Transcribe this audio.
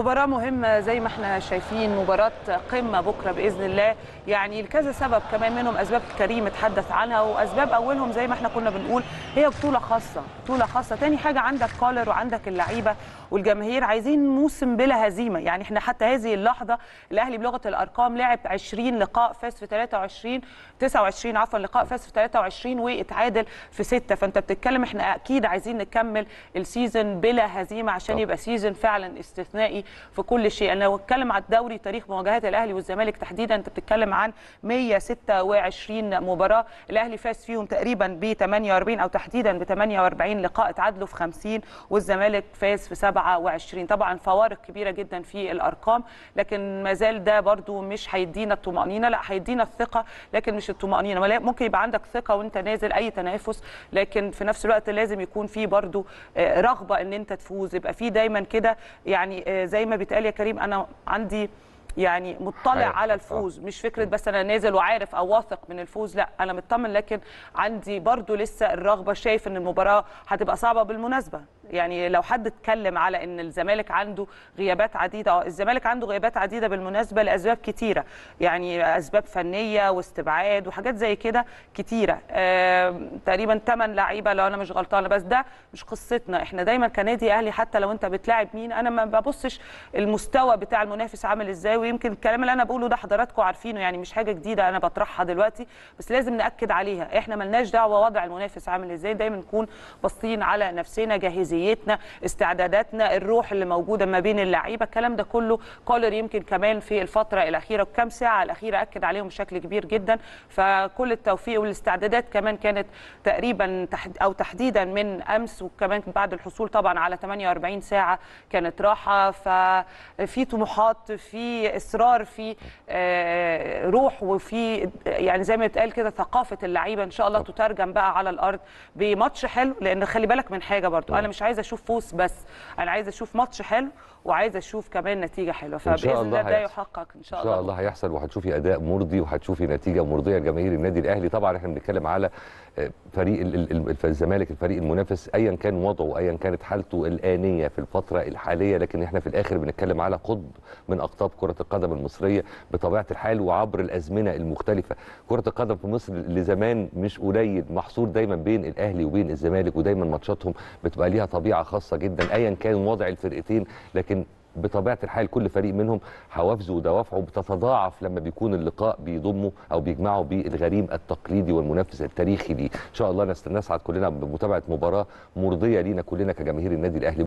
مباراة مهمة زي ما إحنا شايفين مباراة قمة بكرة بإذن الله. يعني لكذا سبب كمان منهم أسباب كريم اتحدث عنها وأسباب أولهم زي ما إحنا كنا بنقول هي بطولة خاصة بطولة خاصة. تاني حاجة عندك كولر وعندك اللعيبة والجماهير عايزين موسم بلا هزيمة. يعني إحنا حتى هذه اللحظة الأهلي بلغة الأرقام لعب 20 لقاء فاز في 23 29 عفوا لقاء فاز في 23 واتعادل في 6 فأنت بتتكلم إحنا أكيد عايزين نكمل ال season بلا هزيمة عشان. يبقى season فعلا استثنائي. في كل شيء. أنا لو اتكلم على الدوري تاريخ مواجهات الأهلي والزمالك تحديدا. أنت بتتكلم عن 126 مباراة. الأهلي فاز فيهم تقريبا ب 48 أو تحديدا ب 48 لقاء اتعادلوا في 50 والزمالك فاز في 27 طبعا فوارق كبيرة جدا في الأرقام لكن ما زال ده برضو مش هيدينا الطمأنينة. لا هيدينا الثقة لكن مش الطمأنينة. ممكن يبقى عندك ثقة وأنت نازل أي تنافس لكن في نفس الوقت لازم يكون في برضو آه، رغبة إن أنت تفوز. يبقى في دايما كده يعني آه، زي ما بيتقال يا كريم أنا عندي يعني مطلع حياة. على آه. الفوز مش فكرة بس أنا نازل وعارف أو واثق من الفوز لأ أنا مطمن لكن عندي برضو لسه الرغبة شايف إن المباراة هتبقى صعبة بالمناسبة يعني لو حد اتكلم على إن الزمالك عنده غيابات عديدة آه الزمالك عنده غيابات عديدة بالمناسبة لأسباب كتيرة يعني أسباب فنية واستبعاد وحاجات زي كده كتيرة. آم، تقريبا 8 لعيبة لو أنا مش غلطانة بس ده مش قصتنا. إحنا دايما كنادي أهلي حتى لو أنت بتلاعب مين أنا ما ببصش المستوى بتاع المنافس عامل إزاي ويمكن الكلام اللي أنا بقوله ده حضراتكم عارفينه يعني مش حاجة جديدة أنا بطرحها دلوقتي بس لازم نأكد عليها. إحنا ملناش دعوة وضع المنافس عامل إزاي دايما نكون باصين على نفسنا جاهزيتنا استعداداتنا الروح اللي موجودة ما بين اللعيبة الكلام ده كله. كولر يمكن كمان في الفترة الأخيرة وكام ساعة الأخيرة أكد عليهم بشكل كبير جدا. فكل التوفيق والاستعدادات كمان كانت تقريبا تحد أو تحديدا من أمس وكمان بعد الحصول طبعا على 48 ساعة كانت راحة. ففي طموحات في إصرار في آه، روح وفي يعني زي ما بيتقال كده ثقافة اللعيبة إن شاء الله تترجم بقى على الأرض بماتش حلو. لأن خلي بالك من حاجة برضو أنا مش عايزه أشوف فوز بس. أنا عايزه أشوف ماتش حلو وعايزه أشوف كمان نتيجة حلوة. فبإذن الله ده. يحقق إن شاء إن الله شاء الله هيحصل وهتشوفي أداء مرضي وهتشوفي نتيجة مرضية. لجماهير النادي الأهلي طبعا إحنا بنتكلم على آه، فريق ال- ال- ال- الزمالك الفريق المنافس ايا كان وضعه ايا كانت حالته الآنية في الفترة الحالية. لكن إحنا في الآخر بنتكلم على قطب من أقطاب كرة القدم المصرية بطبيعة الحال وعبر الأزمنة المختلفة. كرة القدم في مصر لزمان مش قليل. محصور دايما بين الأهلي وبين الزمالك ودايما ماتشاتهم بتبقى ليها طبيعة خاصة جدا ايا كان وضع الفرقتين لكن بطبيعة الحال كل فريق منهم حوافزه ودوافعه بتتضاعف لما بيكون اللقاء بيضمه أو بيجمعه بالغريم التقليدي والمنافس التاريخي ليه. إن شاء الله نسعد كلنا بمتابعة مباراة مرضية لينا كلنا كجماهير النادي الأهلي.